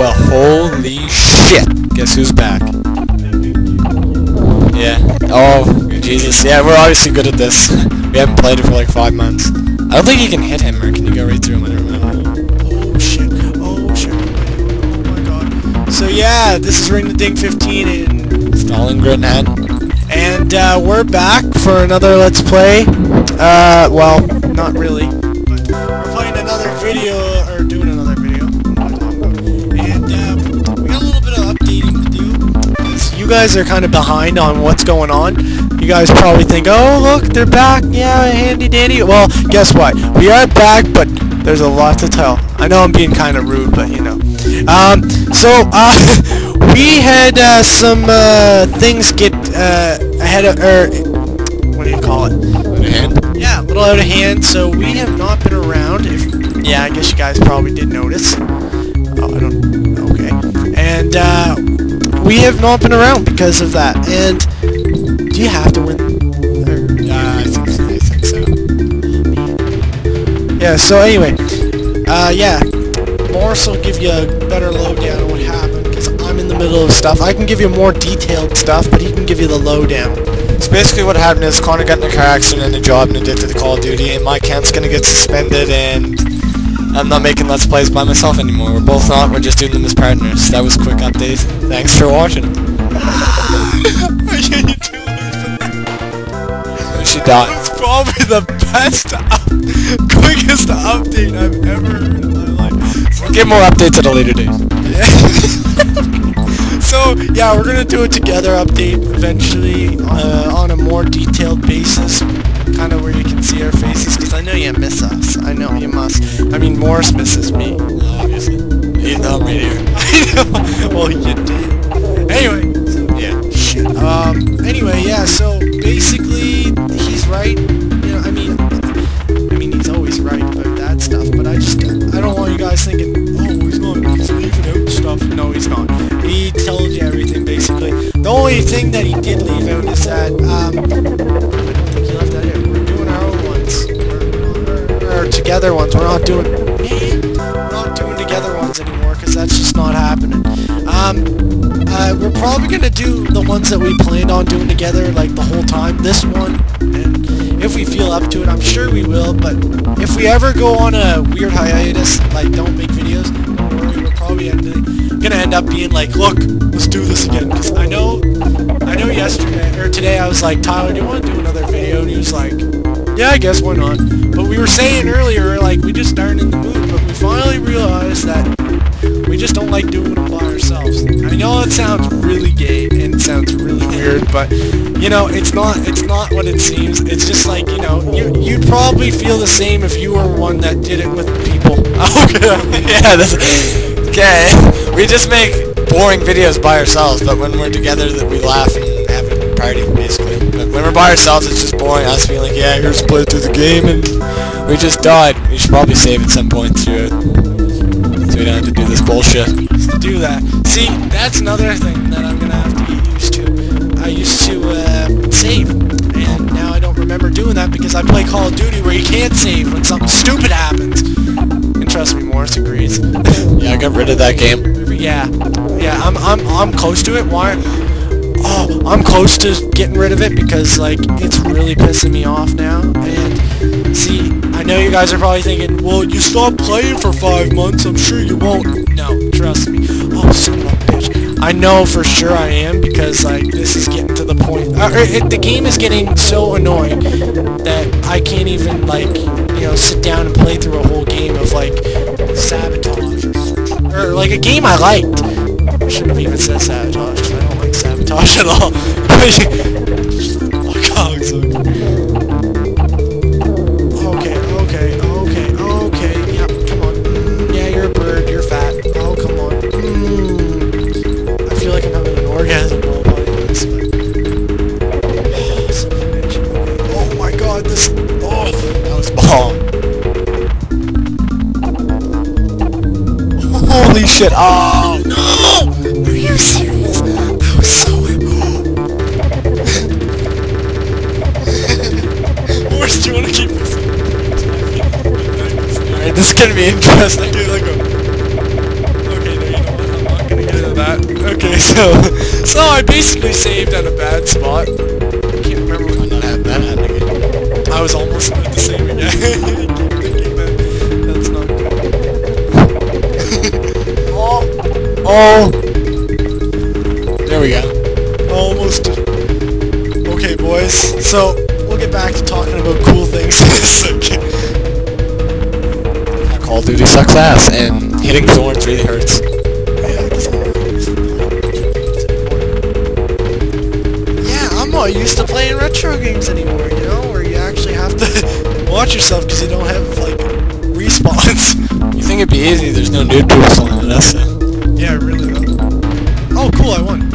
Well, holy shit. Guess who's back? Yeah. Oh, Jesus. Yeah, we're obviously good at this. we haven't played it for like five months. I don't think you can hit him, or can you go right through him? I don't. Oh shit. Oh shit. Oh my god. So yeah, this is Ring the Ding 15 in Stalingrad hat. and uh, we're back for another Let's Play. Uh, well, not really, guys are kind of behind on what's going on. You guys probably think, oh look, they're back, yeah, handy dandy. Well, guess what? We are back, but there's a lot to tell. I know I'm being kind of rude, but you know. Um, so, uh, we had uh, some uh, things get uh, ahead of, or what do you call it? hand. Yeah, a little out of hand. So we have not been around. If yeah, I guess you guys probably did notice. Oh, I don't. Okay, and uh, we have not been around because of that. And do you have to win? Yeah, I think so. I think so. Yeah. So anyway, uh, yeah, Morris will give you a better lowdown on what happened because I'm in the middle of stuff. I can give you more detailed stuff, but he can give you the lowdown. So basically what happened is Connor got in a car accident and a job and addicted to the Call of Duty and my account's gonna get suspended and I'm not making Let's Plays by myself anymore. We're both not, we're just doing them as partners. That was a quick update. Thanks for watching. She died. It's probably the best, up- quickest update I've ever heard in my life. We'll Get more updates at a later date. so yeah, we're gonna do a together update eventually uh, on a more detailed basis, kind of where you can see our faces. Because I know you miss us. I know you must. I mean, Morris misses me. Obviously. Even though I'm here. I know. Well, you did. Anyway. Yeah. Shit. Um. Anyway, yeah. So basically, he's right. You know, I mean, I mean, he's always right about that stuff. But I just, I don't want you guys thinking, oh, he's not. He's leaving out stuff. No, he's not. He told you everything basically. The only thing that he did leave out is that, um, We're together ones. We're not doing. We're not doing together ones anymore because that's just not happening. Um, uh, we're probably gonna do the ones that we planned on doing together like the whole time. This one, and if we feel up to it, I'm sure we will. But if we ever go on a weird hiatus, like don't make videos, don't worry, we're probably end- gonna end up being like, look, let's do this again. Because I know, I know yesterday or today I was like, Tyler, do you want to do another video? And he was like, yeah, I guess why not. But we were saying earlier, like we just aren't in the mood. But we finally realized that we just don't like doing it by ourselves. I know it sounds really gay and it sounds really weird, but you know, it's not it's not what it seems. It's just like, you know, you you'd probably feel the same if you were one that did it with people. Okay. yeah, that's... Okay. We just make boring videos by ourselves, but when we're together that we laugh and have a party, basically. When we're by ourselves, it's just boring. Us being like, yeah, here's play through the game, and we just died. We should probably save at some point through it. So we don't have to do this bullshit. to do that. See, that's another thing that I'm gonna have to get used to. I used to uh, save, and now I don't remember doing that because I play Call of Duty where you can't save when something stupid happens. And trust me, Morris agrees. Yeah, I got rid of that game. yeah, yeah, I'm I'm I'm close to it. Why? Oh, I'm close to getting rid of it because like it's really pissing me off now. And see, I know you guys are probably thinking, well, you stopped playing for five months. I'm sure you won't. No, trust me. Oh, son of a bitch. I know for sure I am because like this is getting to the point. Uh, it, the game is getting so annoying that I can't even like you know sit down and play through a whole game of like sabotage or, or like a game I liked. I shouldn't have even said sabotage sabotage at all. God, so- Okay, okay, okay, okay. Yep, come on. Mm, yeah, you're a bird. You're fat. Oh, come on. Mm. I feel like I'm having an orgasm while playing this. But... Oh, my God, this. Oh, That was bomb. Holy shit! Oh This is gonna be interesting. Okay, go. Okay, there you go. Okay, so so I basically saved at a bad spot. I can't remember Might not have that happen again. I was almost about to save again. That not oh, Oh! There we go. almost. Okay, boys. So we'll get back to talking about cool things in a second. Call of Duty sucks ass, and hitting thorns really hurts. Yeah, I'm not used to playing retro games anymore. Yeah, I'm not used to playing retro games anymore. You know, where you actually have to watch yourself because you don't have like respawns. You think it'd be easy? There's no nude people on it. That's it. Yeah, really though. Oh, cool, I won.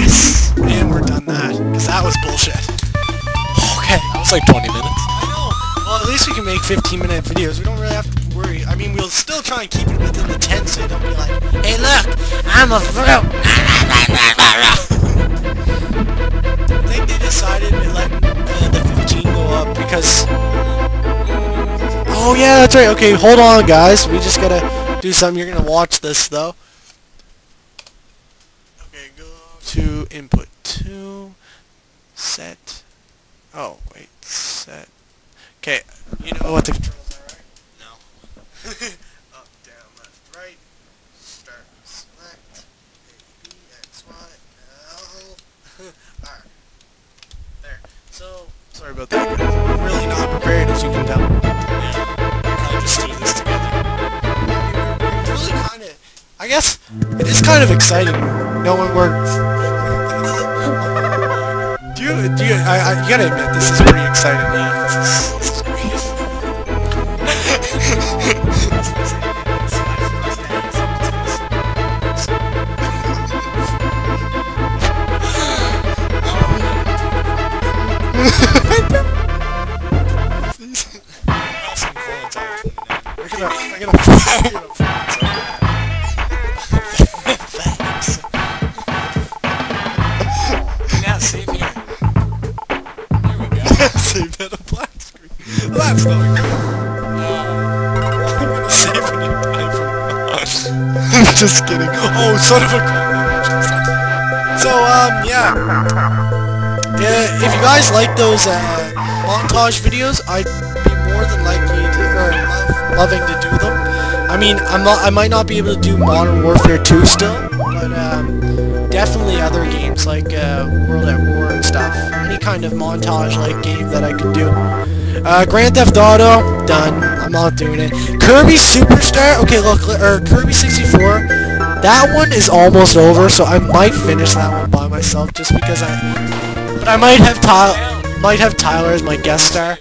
Yes! And we're done that, because that was bullshit. Okay. That was like 20 minutes. I know. Well, at least we can make 15 minute videos. We don't really have to. I mean, we'll still try and keep it within the 10 so don't be like, Hey, look! I'm a fruit! I think they decided to let uh, the 15 go up because... Oh, yeah, that's right. Okay, hold on, guys. We just gotta do something. You're gonna watch this, though. Okay, go to input 2, set, oh, wait, set, okay, you know what the controls are, right? No. Up, down, left, right, start, select, A, B, X, Y, L, R. There. So, sorry about that. I'm really not prepared, as you can tell. I'll just do this together. really kind of, I guess, it is kind of exciting knowing where. Do you, do you, I, I, you gotta admit, this is pretty exciting. Yeah, I save here. There we go. save that on black screen. That's not good. I'm gonna save when you die from I'm just kidding. Oh, son of a gun. So, um, yeah. Uh, if you guys like those uh, montage videos, I'd be more than likely to, or love, loving to do them. I mean, I'm not, I might not be able to do Modern Warfare 2 still, but um, definitely other games like uh, World at War and stuff. Any kind of montage-like game that I could do. Uh, Grand Theft Auto, done. I'm not doing it. Kirby Superstar, okay, look, or Kirby 64, that one is almost over, so I might finish that one by myself just because I, but I might have Tyler, might have Tyler as my guest star.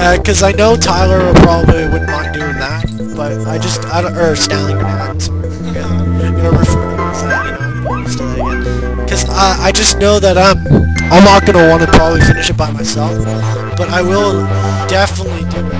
Because I know Tyler probably wouldn't mind doing that, but I just, I don't, or Stanley sorry, okay, I'm gonna to that, know, I'm again. Because uh, I just know that um, I'm not gonna want to probably finish it by myself, but I will definitely do it.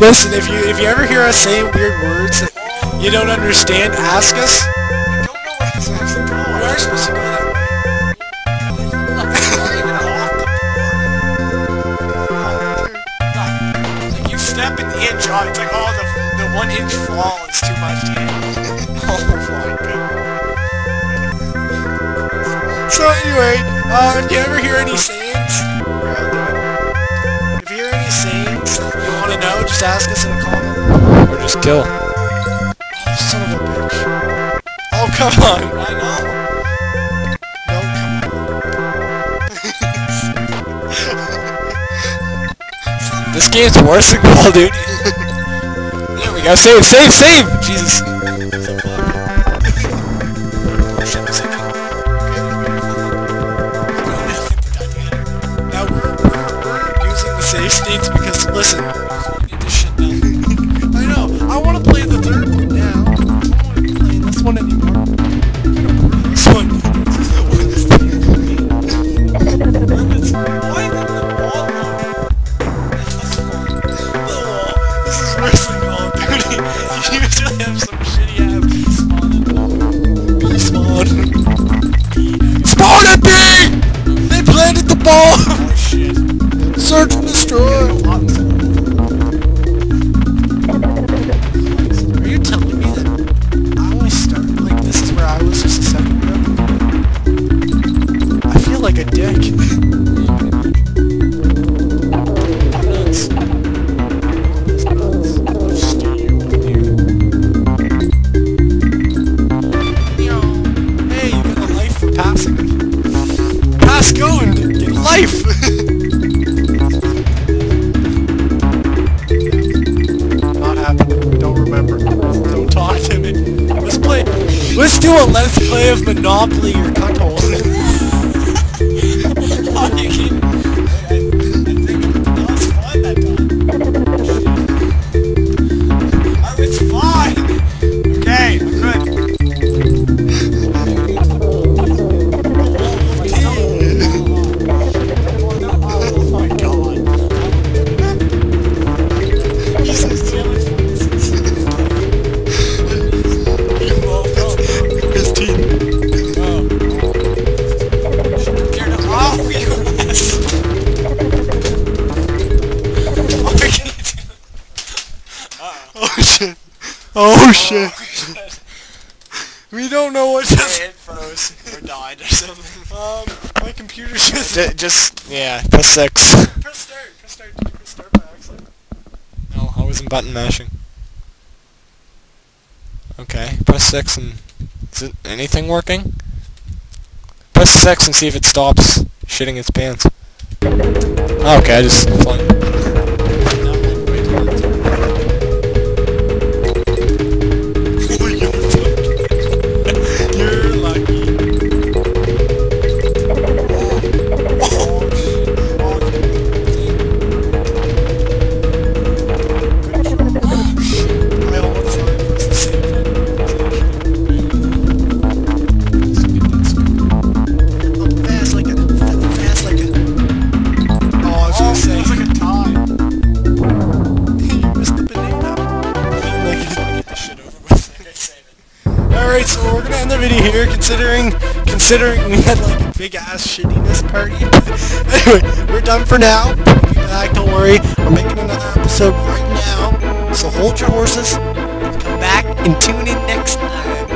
Listen. If you if you ever hear us saying weird words that you don't understand, ask us. I don't know what this actually We are supposed to go that way. You step an inch off, it's like, oh, the, the one inch fall is too much to oh my god. So anyway, uh, if you ever hear any sayings, just ask us in a comment. Or just kill. Oh, son of a bitch. Oh, come on. I know. No, come on. This game's worse than Call of Duty. there we go. Save, save, save! Jesus. Let's play of Monopoly Oh shit. We don't know what just. It froze or died or something. Um, my computer just. Just, just yeah, press six. Press start. Press start. Did you press start by accident? No, I wasn't button mashing. Okay, press six and is it anything working? Press six and see if it stops shitting its pants. Okay, I just end the video here, considering considering we had like a big ass shittiness party. anyway, we're done for now. We'll be back, don't worry. We're making another episode right now. So hold your horses, come back, and tune in next time.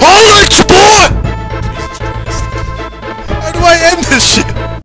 Holy boy! Jesus Christ. How do I end this shit?